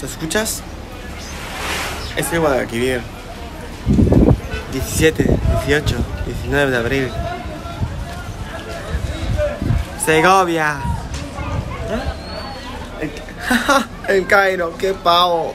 ¿Te escuchas? Es el Guadalquivir. 17, 18, 19 de abril. Segovia. El, el Cairo, qué pavo.